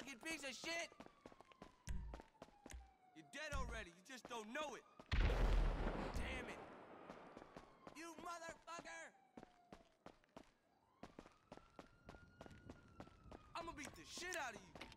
fucking piece of shit! You're dead already, you just don't know it. Damn it. You motherfucker! I'm gonna beat the shit out of you.